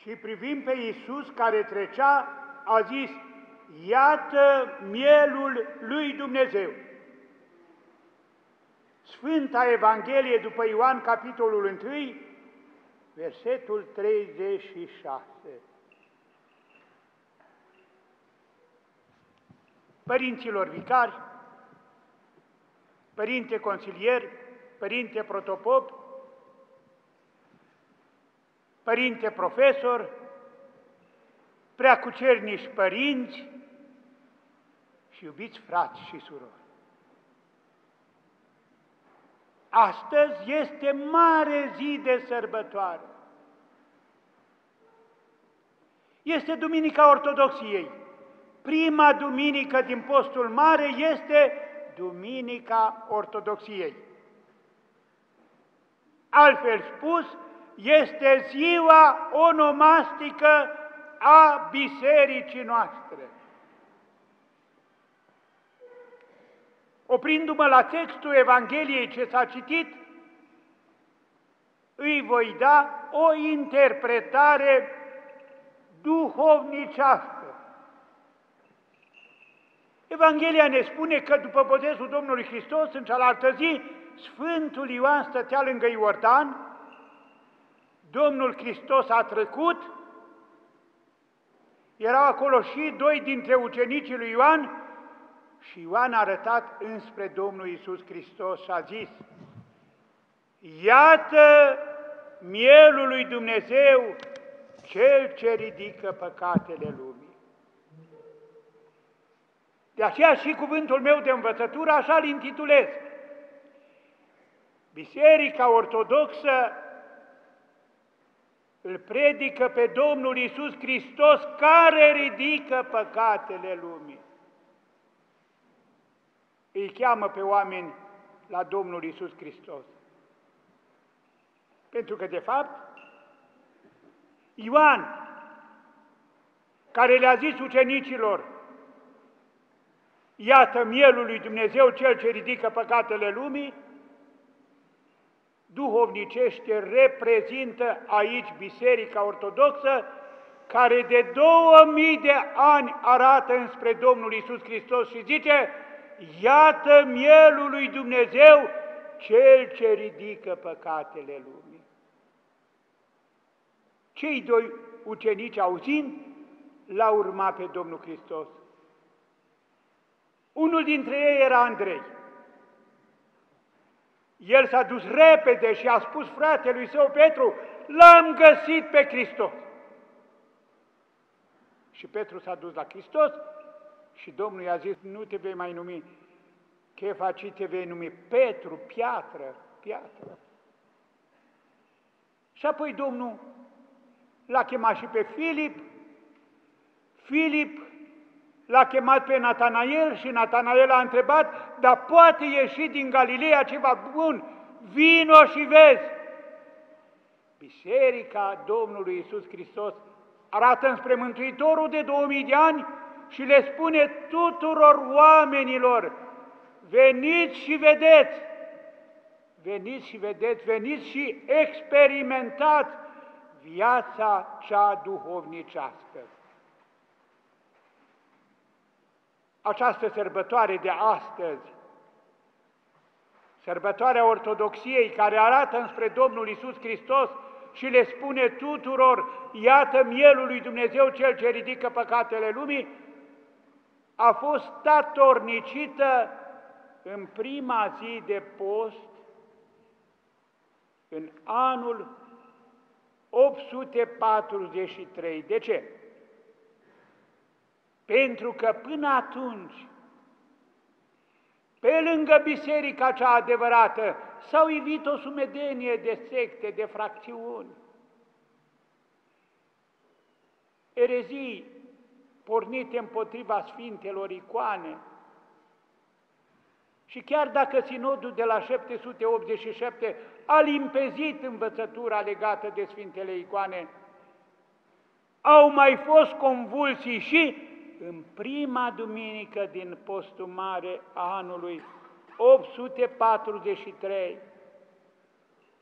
Și privind pe Iisus care trecea, a zis, iată mielul lui Dumnezeu. Sfânta Evanghelie după Ioan, capitolul 1, versetul 36. Părinților vicari, părinte consilier, părinte protopop, părinte profesor, preacucernici părinți și iubiți frați și surori. Astăzi este mare zi de sărbătoare. Este Duminica Ortodoxiei. Prima duminică din postul mare este Duminica Ortodoxiei. Altfel spus, este ziua onomastică a bisericii noastre. Oprindu-mă la textul Evangheliei ce s-a citit, îi voi da o interpretare duhovnicească. Evanghelia ne spune că după botezul Domnului Hristos, în cealaltă zi, Sfântul Ioan stătea lângă Iordan, Domnul Hristos a trecut, erau acolo și doi dintre ucenicii lui Ioan și Ioan a arătat înspre Domnul Isus Hristos și a zis, Iată mielul lui Dumnezeu, cel ce ridică păcatele lumii. De aceea și cuvântul meu de învățătură așa îl intitulez. Biserica Ortodoxă îl predică pe Domnul Isus Hristos care ridică păcatele lumii. Îi cheamă pe oameni la Domnul Isus Hristos. Pentru că, de fapt, Ioan, care le-a zis ucenicilor, iată mielul lui Dumnezeu, cel ce ridică păcatele lumii, duhovnicește reprezintă aici Biserica Ortodoxă, care de 2000 de ani arată înspre Domnul Isus Hristos și zice, iată mielul lui Dumnezeu, cel ce ridică păcatele lumii. Cei doi ucenici auzind, l-au urmat pe Domnul Hristos. Unul dintre ei era Andrei. El s-a dus repede și a spus fratelui său Petru, l-am găsit pe Hristos. Și Petru s-a dus la Hristos și Domnul i-a zis, nu te vei mai numi Chefa, ci te vei numi Petru, piatră, piatră. Și apoi Domnul l-a chemat și pe Filip, Filip l-a chemat pe Natanael și Natanael a întrebat, dar poate ieși din Galileea ceva bun, vino și vezi. Biserica Domnului Isus Hristos arată înspre Mântuitorul de 2000 de ani și le spune tuturor oamenilor, veniți și vedeți, veniți și vedeți, veniți și experimentați viața cea duhovnicească. Această sărbătoare de astăzi, sărbătoarea Ortodoxiei care arată înspre Domnul Isus Hristos și le spune tuturor, iată mielul lui Dumnezeu cel ce ridică păcatele lumii, a fost statornicită în prima zi de post, în anul 843. De ce? Pentru că până atunci, pe lângă biserica cea adevărată, s-au ivit o sumedenie de secte, de fracțiuni. Erezii pornite împotriva Sfintelor icoane. Și chiar dacă sinodul de la 787 a limpezit învățătura legată de Sfintele icoane, au mai fost convulsii și în prima duminică din postul mare a anului 843,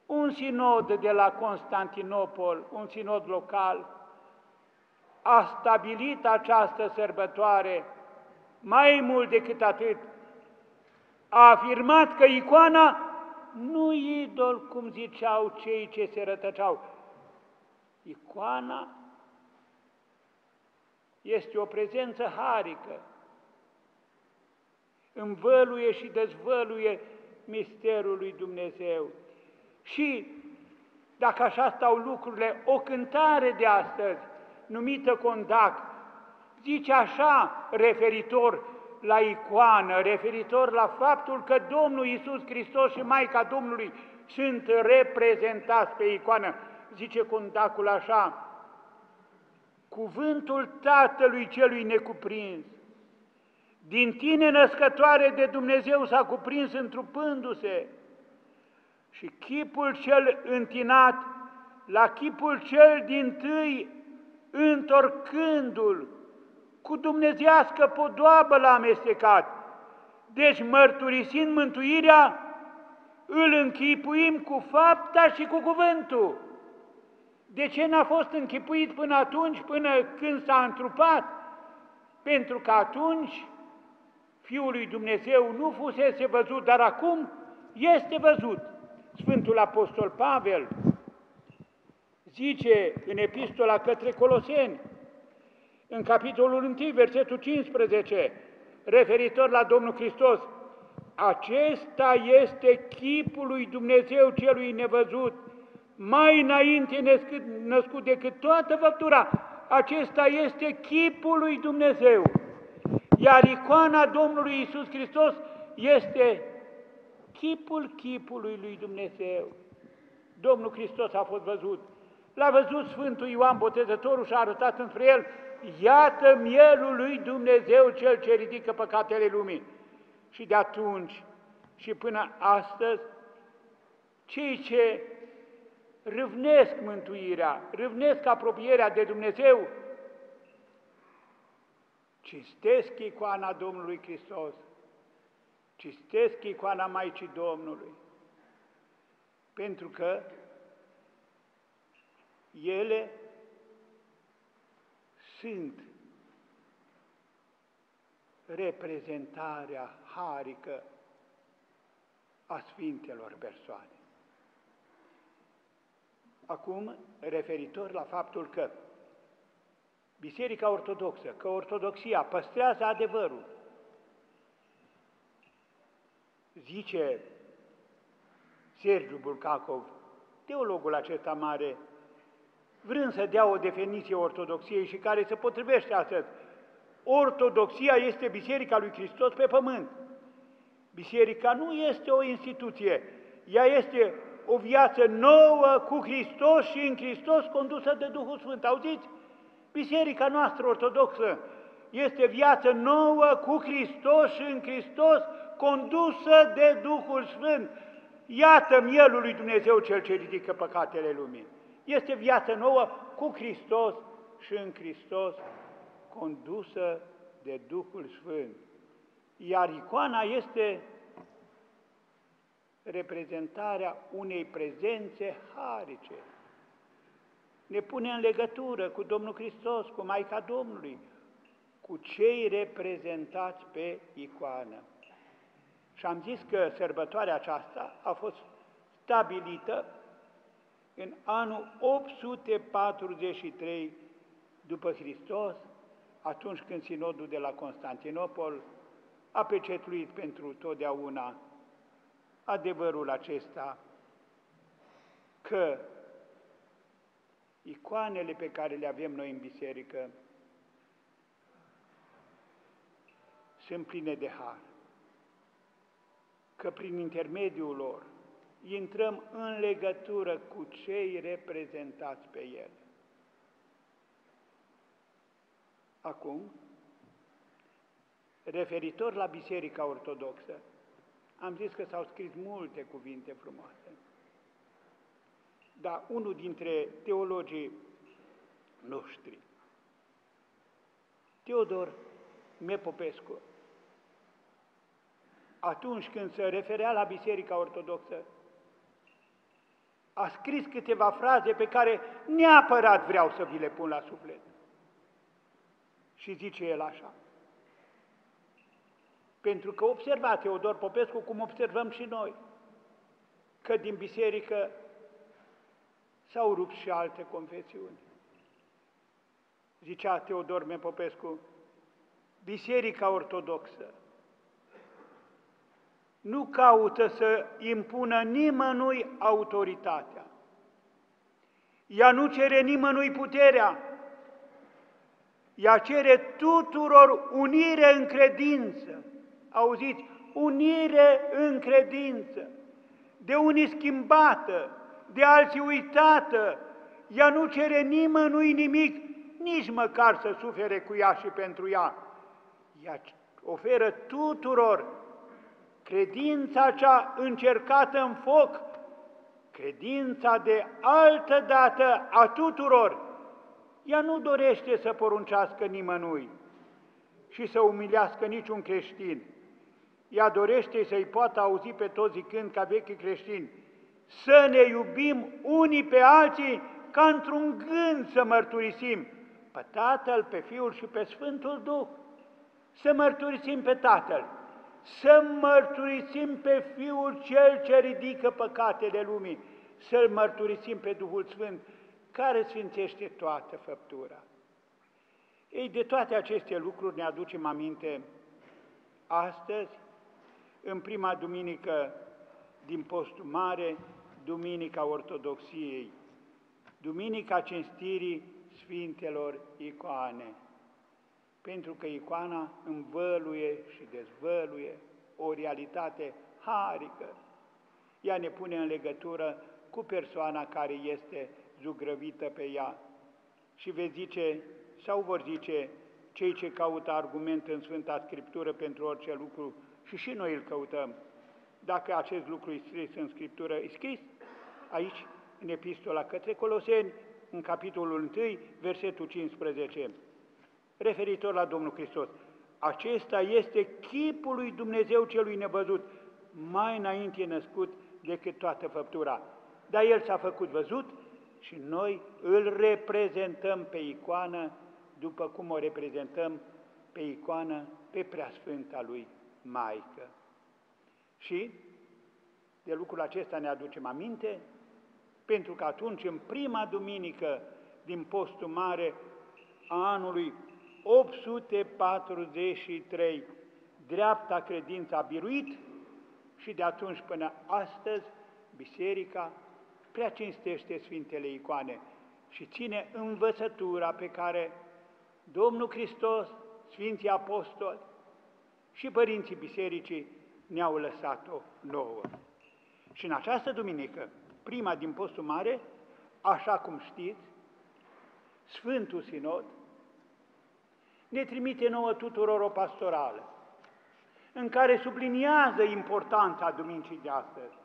un sinod de la Constantinopol, un sinod local, a stabilit această sărbătoare mai mult decât atât. A afirmat că icoana nu idol, cum ziceau cei ce se rătăceau. Icoana este o prezență harică, învăluie și dezvăluie misterul lui Dumnezeu. Și, dacă așa stau lucrurile, o cântare de astăzi, numită Condac, zice așa referitor la icoană, referitor la faptul că Domnul Iisus Hristos și Maica Domnului sunt reprezentați pe icoană. Zice Condacul așa, cuvântul Tatălui Celui necuprins, din tine născătoare de Dumnezeu s-a cuprins întrupându-se și chipul cel întinat la chipul cel din tâi întorcându-l cu dumnezească podoabă l-a amestecat. Deci, mărturisind mântuirea, îl închipuim cu fapta și cu cuvântul. De ce n-a fost închipuit până atunci, până când s-a întrupat? Pentru că atunci Fiul lui Dumnezeu nu fusese văzut, dar acum este văzut. Sfântul Apostol Pavel zice în epistola către Coloseni, în capitolul 1, versetul 15, referitor la Domnul Hristos, acesta este chipul lui Dumnezeu celui nevăzut, mai înainte născut, născut decât toată făptura. Acesta este chipul lui Dumnezeu. Iar icoana Domnului Isus Hristos este chipul chipului lui Dumnezeu. Domnul Hristos a fost văzut. L-a văzut Sfântul Ioan Botezătorul și a arătat înspre el, iată mielul lui Dumnezeu cel ce ridică păcatele lumii. Și de atunci și până astăzi, cei ce râvnesc mântuirea, râvnesc apropierea de Dumnezeu, Cistesc icoana Domnului Hristos, cistesc icoana Maicii Domnului, pentru că ele sunt reprezentarea harică a Sfintelor persoane. Acum, referitor la faptul că Biserica Ortodoxă, că Ortodoxia păstrează adevărul. Zice Sergiu Bulcacov, teologul acesta mare, vrând să dea o definiție ortodoxiei și care se potrivește astăzi. Ortodoxia este Biserica lui Hristos pe pământ. Biserica nu este o instituție, ea este o viață nouă cu Hristos și în Hristos condusă de Duhul Sfânt. Auziți? Biserica noastră ortodoxă este viață nouă cu Hristos și în Hristos condusă de Duhul Sfânt. Iată mielul lui Dumnezeu cel ce ridică păcatele lumii. Este viață nouă cu Hristos și în Hristos condusă de Duhul Sfânt. Iar icoana este reprezentarea unei prezențe harice ne pune în legătură cu Domnul Hristos, cu Maica Domnului, cu cei reprezentați pe icoană. Și am zis că sărbătoarea aceasta a fost stabilită în anul 843 după Hristos, atunci când sinodul de la Constantinopol a pecetluit pentru totdeauna adevărul acesta că icoanele pe care le avem noi în biserică sunt pline de har. Că prin intermediul lor intrăm în legătură cu cei reprezentați pe el. Acum, referitor la Biserica Ortodoxă, am zis că s-au scris multe cuvinte frumoase. Dar unul dintre teologii noștri, Teodor Mepopescu, atunci când se referea la Biserica Ortodoxă, a scris câteva fraze pe care neapărat vreau să vi le pun la suflet. Și zice el așa. Pentru că observa Teodor Popescu, cum observăm și noi, că din biserică s-au rupt și alte confesiuni. Zicea Teodor M. Popescu, Biserica Ortodoxă nu caută să impună nimănui autoritatea. Ea nu cere nimănui puterea, ea cere tuturor unire în credință. Auziți? Unire în credință. De unii schimbată, de alții uitată. Ea nu cere nimănui nimic, nici măcar să sufere cu ea și pentru ea. Ea oferă tuturor credința cea încercată în foc, credința de altă dată a tuturor. Ea nu dorește să poruncească nimănui și să umilească niciun creștin. Ea dorește să-i poată auzi pe toți zicând ca vechi creștini, să ne iubim unii pe alții ca într-un gând să mărturisim pe Tatăl, pe Fiul și pe Sfântul Duh. Să mărturisim pe Tatăl, să mărturisim pe Fiul Cel ce ridică păcatele lumii, să-L mărturisim pe Duhul Sfânt, care sfințește toată făptura. Ei, de toate aceste lucruri ne aducem aminte astăzi, în prima duminică din postul mare, Duminica Ortodoxiei, Duminica cinstirii Sfintelor Icoane, pentru că icoana învăluie și dezvăluie o realitate harică. Ea ne pune în legătură cu persoana care este zugrăvită pe ea. Și vezi zice, sau vor zice, cei ce caută argument în Sfânta Scriptură pentru orice lucru, și și noi îl căutăm. Dacă acest lucru e scris în Scriptură, e scris aici, în Epistola către Coloseni, în capitolul 1, versetul 15, referitor la Domnul Hristos. Acesta este chipul lui Dumnezeu celui nevăzut, mai înainte născut decât toată făptura. Dar El s-a făcut văzut și noi îl reprezentăm pe icoană după cum o reprezentăm pe icoană pe preasfânta lui Maică. Și de lucrul acesta ne aducem aminte, pentru că atunci, în prima duminică din postul mare a anului 843, dreapta credință a biruit și de atunci până astăzi Biserica prea cinstește Sfintele Icoane și ține învățătura pe care Domnul Hristos, Sfinții Apostoli și Părinții Bisericii ne-au lăsat-o nouă. Și în această duminică, prima din postul mare, așa cum știți, Sfântul Sinod ne trimite nouă tuturor o pastorală, în care subliniază importanța Duminicii de astăzi.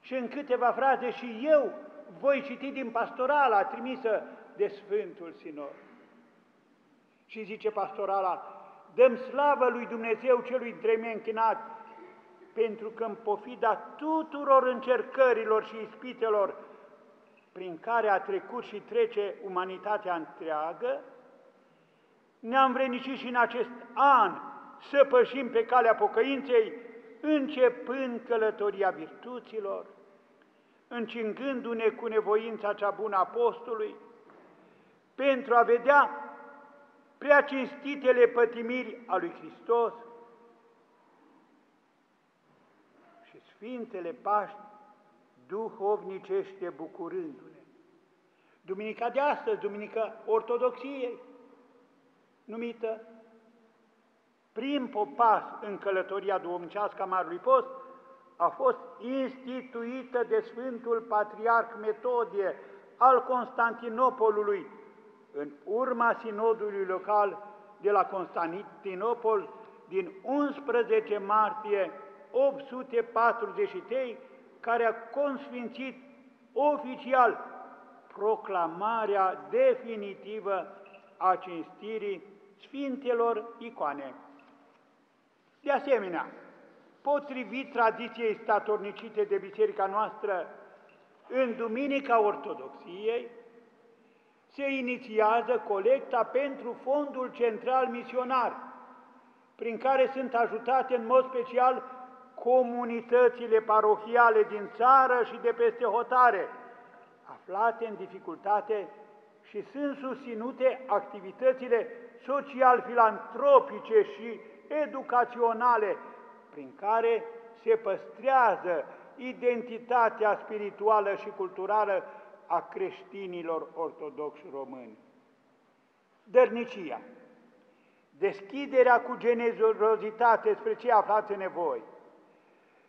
Și în câteva fraze și eu voi citi din pastorala trimisă de Sfântul Sinod. Și zice pastorala, dăm slavă lui Dumnezeu celui treme închinat, pentru că în pofida tuturor încercărilor și ispitelor prin care a trecut și trece umanitatea întreagă, ne-am vrenicit și în acest an să pășim pe calea pocăinței, începând călătoria virtuților, încingându-ne cu nevoința cea bună apostolului, pentru a vedea prea cinstitele pătimiri a lui Hristos și Sfintele Paști duhovnicește bucurându-ne. Duminica de astăzi, Duminica Ortodoxiei, numită prim popas în călătoria duomcească a Marului Post, a fost instituită de Sfântul Patriarh Metodie al Constantinopolului, în urma sinodului local de la Constantinopol din 11 martie 843, care a consfințit oficial proclamarea definitivă a cinstirii Sfintelor icoane. De asemenea, potrivit tradiției statornicite de biserica noastră, în Duminica Ortodoxiei, se inițiază colecta pentru Fondul Central Misionar, prin care sunt ajutate în mod special comunitățile parohiale din țară și de peste hotare, aflate în dificultate și sunt susținute activitățile social-filantropice și educaționale, prin care se păstrează identitatea spirituală și culturală a creștinilor ortodoxi români. Dărnicia, deschiderea cu generozitate spre cei aflați în nevoi,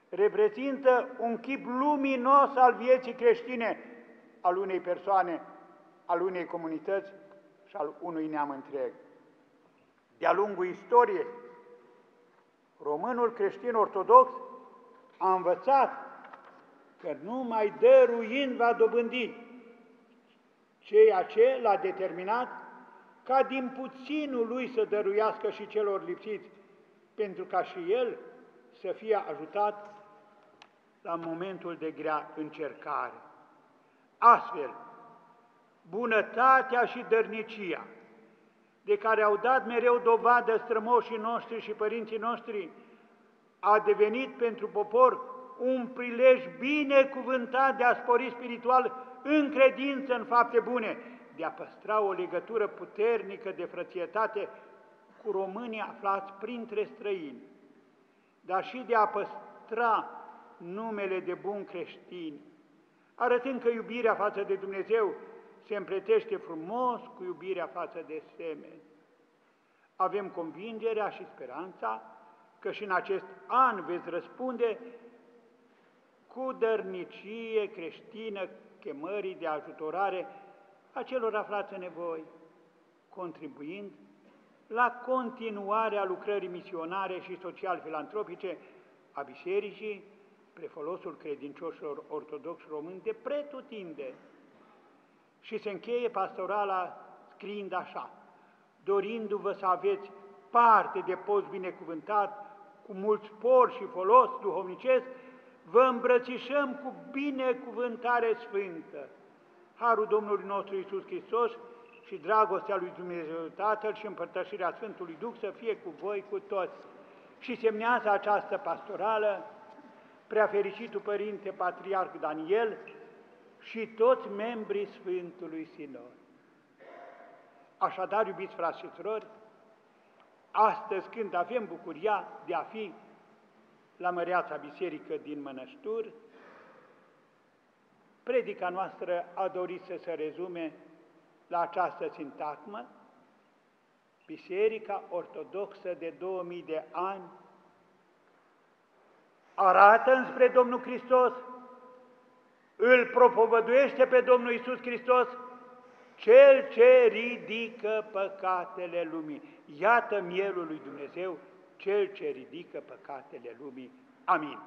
reprezintă un chip luminos al vieții creștine, al unei persoane, al unei comunități și al unui neam întreg. De-a lungul istoriei, românul creștin ortodox a învățat că numai dăruind va dobândi ceea ce l-a determinat ca din puținul lui să dăruiască și celor lipsiți, pentru ca și el să fie ajutat la momentul de grea încercare. Astfel, bunătatea și dărnicia, de care au dat mereu dovadă strămoșii noștri și părinții noștri, a devenit pentru popor un prilej binecuvântat de a spori spiritual în credință în fapte bune, de a păstra o legătură puternică de frățietate cu românii aflați printre străini, dar și de a păstra numele de bun creștin, arătând că iubirea față de Dumnezeu se împletește frumos cu iubirea față de semeni. Avem convingerea și speranța că și în acest an veți răspunde cu dărnicie creștină chemării de ajutorare a celor aflați în nevoi, contribuind la continuarea lucrării misionare și social-filantropice a bisericii spre folosul credincioșilor ortodoxi români de pretutinde. Și se încheie pastorala scriind așa, dorindu-vă să aveți parte de post binecuvântat, cu mult spor și folos duhovnicesc, vă îmbrățișăm cu binecuvântare sfântă. Harul Domnului nostru Iisus Hristos și dragostea lui Dumnezeu Tatăl și împărtășirea Sfântului Duh să fie cu voi, cu toți. Și semnează această pastorală preafericitul Părinte Patriarh Daniel și toți membrii Sfântului Sinod. Așadar, iubiți frați și surori, astăzi când avem bucuria de a fi la Măreața Biserică din Mănăștur, predica noastră a dorit să se rezume la această sintagmă, Biserica Ortodoxă de 2000 de ani arată înspre Domnul Hristos, îl propovăduiește pe Domnul Isus Hristos, cel ce ridică păcatele lumii. Iată mielul lui Dumnezeu, cel ce ridică păcatele lumii. Amin.